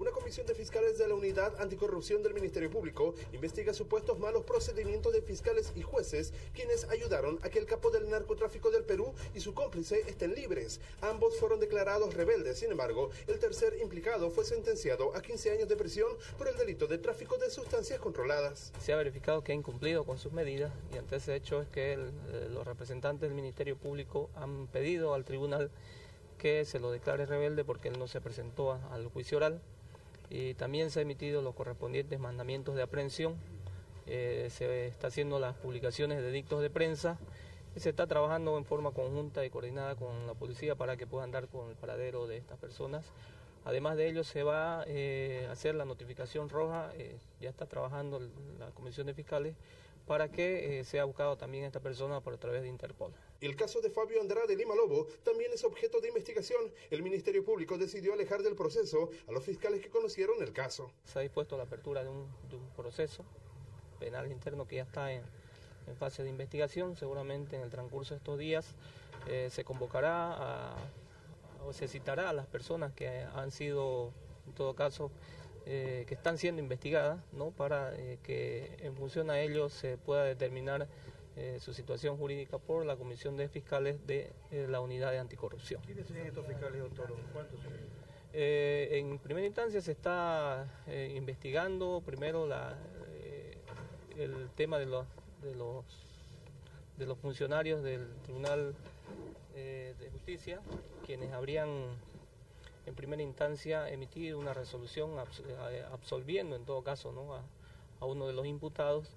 Una comisión de fiscales de la Unidad Anticorrupción del Ministerio Público investiga supuestos malos procedimientos de fiscales y jueces quienes ayudaron a que el capo del narcotráfico del Perú y su cómplice estén libres. Ambos fueron declarados rebeldes, sin embargo, el tercer implicado fue sentenciado a 15 años de prisión por el delito de tráfico de sustancias controladas. Se ha verificado que ha incumplido con sus medidas y ante ese hecho es que eh, los representantes del Ministerio Público han pedido al tribunal que se lo declare rebelde porque él no se presentó al juicio oral y también se han emitido los correspondientes mandamientos de aprehensión, eh, se está haciendo las publicaciones de dictos de prensa. Se está trabajando en forma conjunta y coordinada con la policía para que puedan dar con el paradero de estas personas. Además de ello se va eh, a hacer la notificación roja, eh, ya está trabajando la Comisión de Fiscales para que sea buscado también esta persona por a través de Interpol. El caso de Fabio Andrade Lima Lobo también es objeto de investigación. El Ministerio Público decidió alejar del proceso a los fiscales que conocieron el caso. Se ha dispuesto la apertura de un, proceso penal interno que ya está en, fase de investigación. Seguramente en el transcurso de estos días eh, se convocará o se citará a las personas que han sido, en todo caso, eh, que están siendo investigadas, ¿no? para eh, que en función a ellos se pueda determinar eh, su situación jurídica por la Comisión de Fiscales de eh, la Unidad de Anticorrupción. ¿Quiénes son estos fiscales, doctor? ¿Cuántos son? En primera instancia se está investigando primero la, el tema de los, de los de los funcionarios del Tribunal de Justicia, quienes habrían en primera instancia emitido una resolución absolviendo en todo caso ¿no? a, uno de los imputados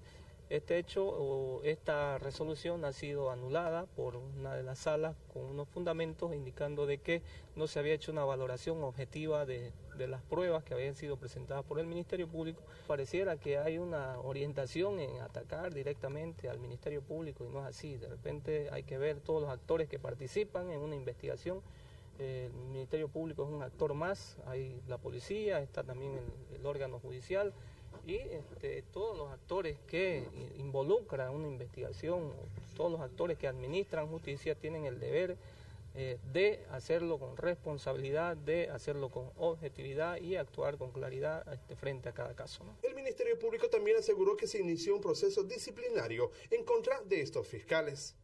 este hecho o esta resolución ha sido anulada por una de las salas con unos fundamentos indicando de que no se había hecho una valoración objetiva de, las pruebas que habían sido presentadas por el Ministerio Público. Pareciera que hay una orientación en atacar directamente al Ministerio Público y no es así. De repente hay que ver todos los actores que participan en una investigación. El Ministerio Público es un actor más, hay la policía, está también el órgano judicial y este, todos los actores que involucran una investigación, todos los actores que administran justicia tienen el deber eh, de hacerlo con responsabilidad, de hacerlo con objetividad y actuar con claridad este, frente a cada caso. El Ministerio Público también aseguró que se inició un proceso disciplinario en contra de estos fiscales.